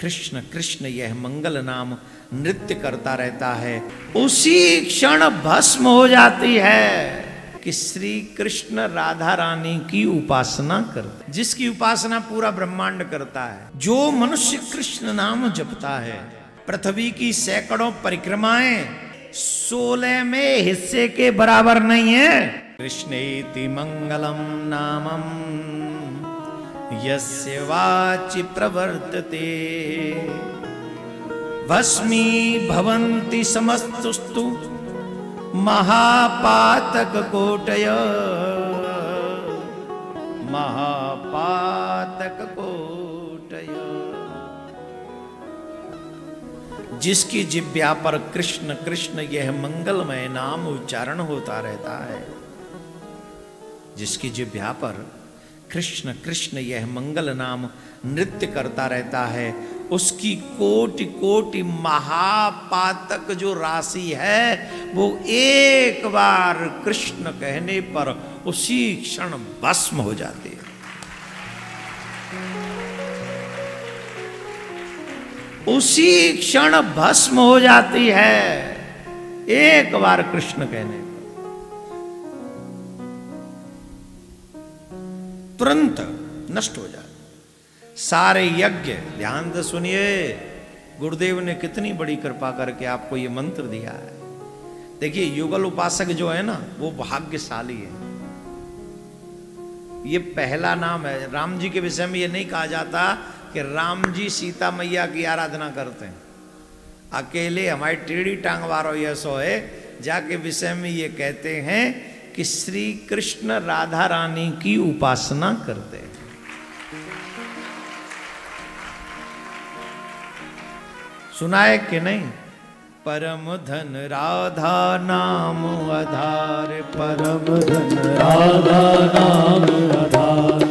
कृष्ण कृष्ण यह मंगल नाम नृत्य करता रहता है। उसी क्षण भस्म हो जाती है कि श्री कृष्ण राधा रानी की उपासना करते जिसकी उपासना पूरा ब्रह्मांड करता है, जो मनुष्य कृष्ण नाम जपता है, पृथ्वी की सैकड़ों परिक्रमाएँ, सोलह में हिस्से के बराबर नहीं है। कृष्ण मंगलम नामम। यस्य वाचि प्रवर्तते। भस्मी भवन्ति समस्तुस्तु महापातक कोटय महापातक कोटय जिसकी जिब्या पर कृष्ण कृष्ण, यह मंगलमय नाम उच्चारण होता रहता है। जिसकी जिब्या पर कृष्ण कृष्ण यह मंगल नाम नृत्य करता रहता है। उसकी कोटि कोटि महापातक जो राशि है, वो एक बार कृष्ण कहने पर उसी क्षण भस्म हो जाती है। उसी क्षण भस्म हो जाती है, एक बार कृष्ण कहने तुरंत नष्ट हो जाता सारे यज्ञ, ध्यान से सुनिए, गुरुदेव ने कितनी बड़ी कृपा करके आपको ये मंत्र दिया है। देखिए, युगल उपासक जो है ना, वो भाग्यशाली है। ये पहला नाम है। राम जी के विषय में ये नहीं कहा जाता कि राम जी सीता मैया की आराधना करते हैं। अकेले हमारी टेढ़ी टांग वारो ये सो है, जाके विषय में ये कहते हैं कि श्री कृष्ण राधा रानी की उपासना करते हैं। सुनाए कि नहीं? परम धन राधा नाम आधार, परम धन राधा नाम आधार।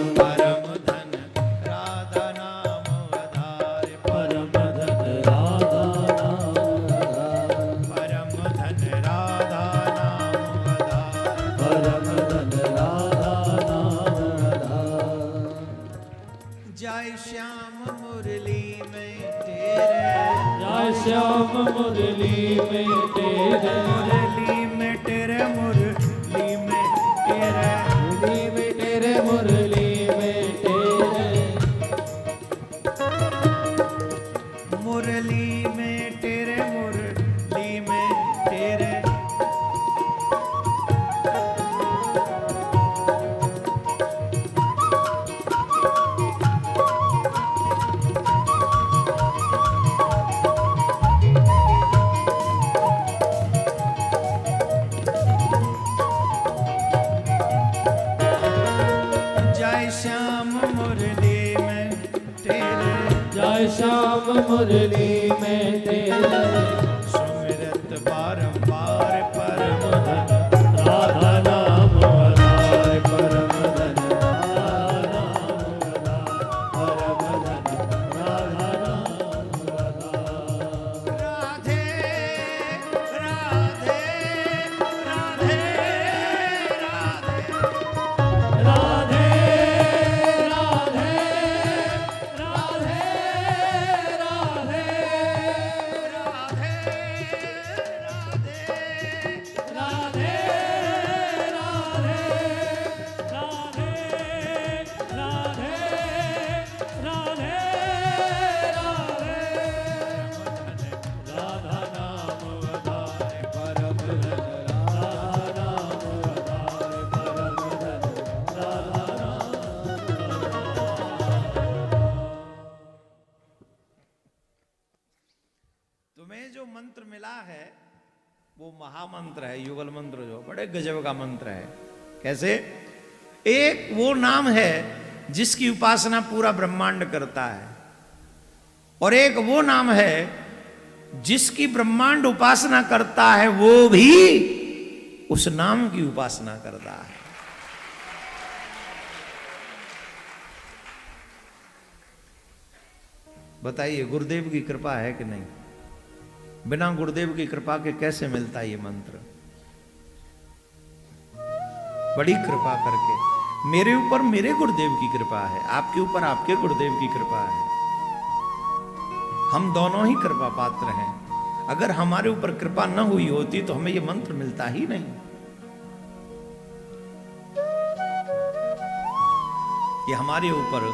वो महामंत्र है, युगल मंत्र जो, बड़े गजब का मंत्र है। कैसे? एक वो नाम है जिसकी उपासना पूरा ब्रह्मांड करता है। और एक वो नाम है जिसकी ब्रह्मांड उपासना करता है, वो भी उस नाम की उपासना करता है। बताइए, गुरुदेव की कृपा है कि नहीं? बिना गुरुदेव की कृपा के कैसे मिलता ये मंत्र? बड़ी कृपा करके। मेरे ऊपर मेरे गुरुदेव की कृपा है, आपके ऊपर आपके गुरुदेव की कृपा है। हम दोनों ही कृपा पात्र हैं। अगर हमारे ऊपर कृपा न हुई होती तो हमें यह मंत्र मिलता ही नहीं। ये हमारे ऊपर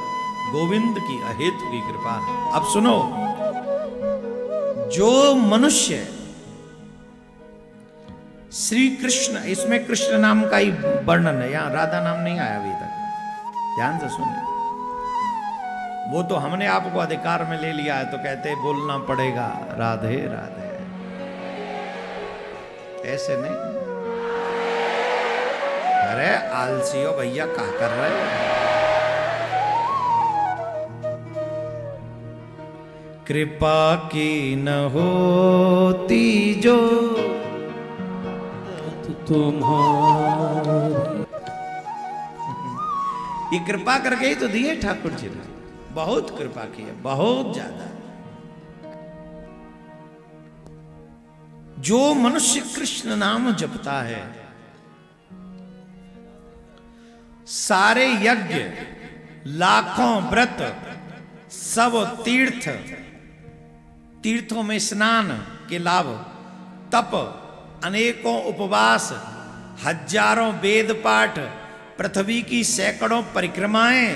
गोविंद की अहेतु की कृपा है। अब सुनो जो मनुष्य श्री कृष्ण इसमें कृष्ण नाम का ही वर्णन है। यहाँ राधा नाम नहीं आया अभी तक। ध्यान से सुने वो तो हमने आपको अधिकार में ले लिया है तो कहते बोलना पड़ेगा। राधे राधे। ऐसे नहीं। अरे, आलसी हो भैया, क्या कर रहे हो? कृपा की न होती जो तुम्हारी ये कृपा करके ही तो दिए ठाकुर जी ने। बहुत कृपा की है, बहुत ज़्यादा। जो मनुष्य कृष्ण नाम जपता है, सारे यज्ञ, लाखों व्रत, सब तीर्थ तीर्थों में स्नान के लाभ, तप, अनेकों उपवास, हज़ारों वेद पाठ, पृथ्वी की सैकड़ों परिक्रमाएँ,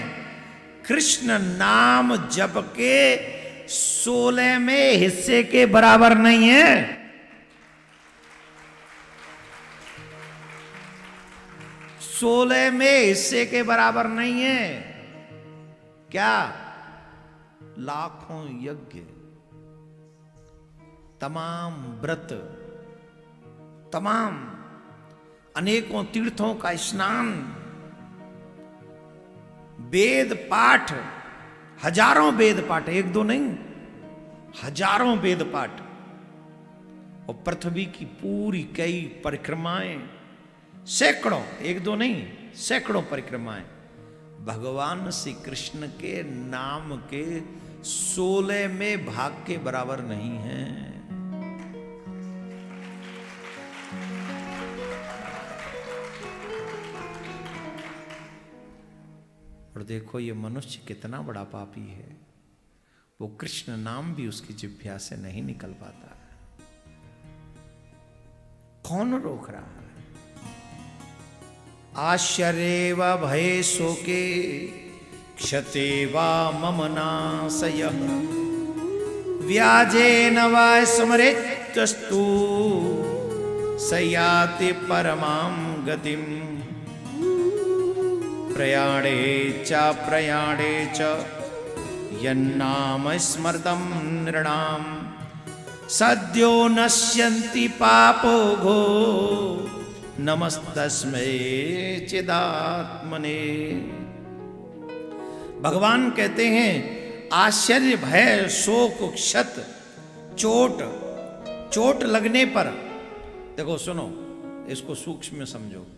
कृष्ण नाम जप के सोलह में हिस्से के बराबर नहीं है। सोलह में हिस्से के बराबर नहीं है। क्या? लाखों यज्ञ। तमाम व्रत, तमाम अनेकों तीर्थों का स्नान, वेद पाठ, हज़ारों वेद पाठ, एक दो नहीं, हज़ारों वेद पाठ, और पृथ्वी की पूरी कई परिक्रमाएँ सैकड़ों, एक दो नहीं, सैकड़ों परिक्रमाएँ भगवान श्री कृष्ण के नाम के सोलह में भाग के बराबर नहीं है। और देखो ये मनुष्य कितना बड़ा पापी है। वो कृष्ण नाम भी उसकी जिभ्या से नहीं निकल पाता है। कौन रोक रहा है? आश्चर्य व भय शोके क्षते वा मम नाशय। व्याजे न वा स्मरेतस्तु सयाति परमां गतिम्। प्रयाणे च प्रयाणे च। यन्नाम स्मृतं नृणां सद्यो नश्यन्ति पापोघो नमस्तस्मै चिदात्मने। भगवान कहते हैं, आश्चर्य भय, शोक, क्षत, चोट। चोट लगने पर, देखो सुनो, इसको सूक्ष्म में समझो।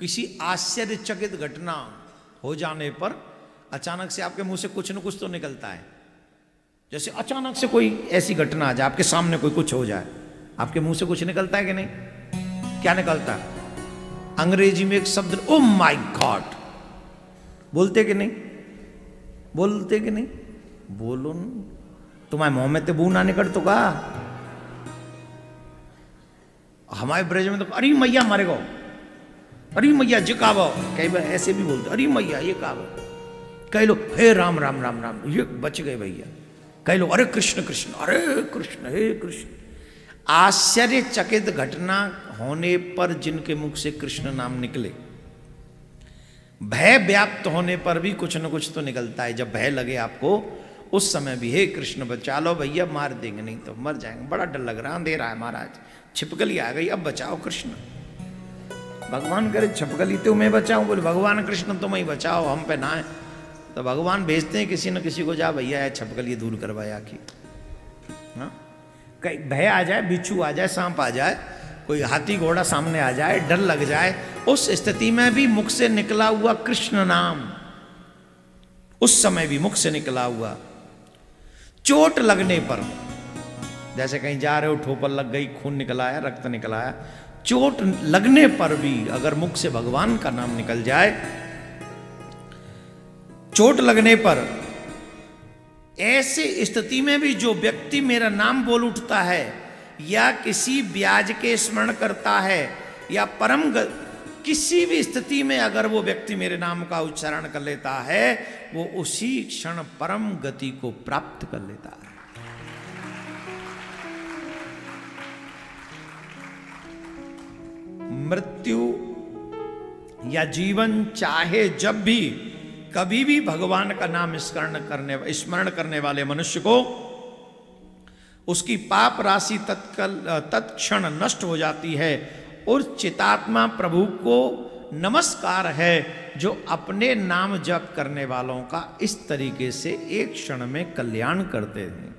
किसी आश्चर्यचकित घटना हो जाने पर अचानक से आपके मुँह से कुछ न कुछ तो निकलता है। जैसे अचानक से कोई ऐसी घटना आ जाए, आपके सामने कोई कुछ हो जाए, आपके मुँह से कुछ निकलता है कि नहीं? क्या निकलता? है अंग्रेज़ी में एक शब्द ओ माय गॉड बोलते कि नहीं? बोलते कि नहीं? बोलो तुम्हारे मुँह में तो बू ना निकल तो का हमारे ब्रज में तो अरे मैया, मारे गो अरे मैया जी काव कई बार ऐसे भी बोलते, अरे मैया, ये काव कई लोग, हे राम राम राम राम, ये बच गए भैया। कई लोग, अरे कृष्ण कृष्ण, अरे कृष्ण, हे कृष्ण। आश्चर्यचकित घटना होने पर जिनके मुख से कृष्ण नाम निकले, भय व्याप्त होने पर भी कुछ न कुछ तो निकलता है। जब भय लगे आपको, उस समय भी, हे कृष्ण बचा लो भैया, मार देंगे, नहीं तो मर जाएँगे। बड़ा डर लग रहा, अंधेरा है महाराज, छिपकली आ गई, अब बचाओ कृष्ण। भगवान करे छपकली तो मैं बचाऊं? बोले, भगवान कृष्ण, तुम ही बचाओ, हम पे ना है। तो भगवान भेजते हैं किसी न किसी को, जा भैया है छपकली दूर करवाया कि हाँ? कहीं भय आ जाए, बिच्छू आ जाए, सांप आ जाए, कोई हाथी घोड़ा सामने आ जाए, डर लग जाए, उस स्थिति में भी मुख से निकला हुआ कृष्ण नाम, उस समय भी मुख से निकला हुआ। चोट लगने पर, जैसे कहीं जा रहे हो, ठोपर लग गई, खून निकल आया, रक्त निकल आया चोट लगने पर भी अगर मुख से भगवान का नाम निकल जाए, चोट लगने पर ऐसे स्थिति में भी जो व्यक्ति मेरा नाम बोल उठता है, या किसी ब्याज के स्मरण करता है, या परम. किसी भी स्थिति में अगर वो व्यक्ति मेरे नाम का उच्चारण कर लेता है, वो उसी क्षण परम गति को प्राप्त कर लेता है मृत्यु या जीवन चाहे जब भी, कभी भी भगवान का नाम स्मरण करने स्मरण करने वाले मनुष्य को, उसकी पाप राशि तत्कल, तत्क्षण नष्ट हो जाती है और चितात्मा प्रभु को नमस्कार है जो अपने नाम जप करने वालों का इस तरीके से एक क्षण में कल्याण करते हैं।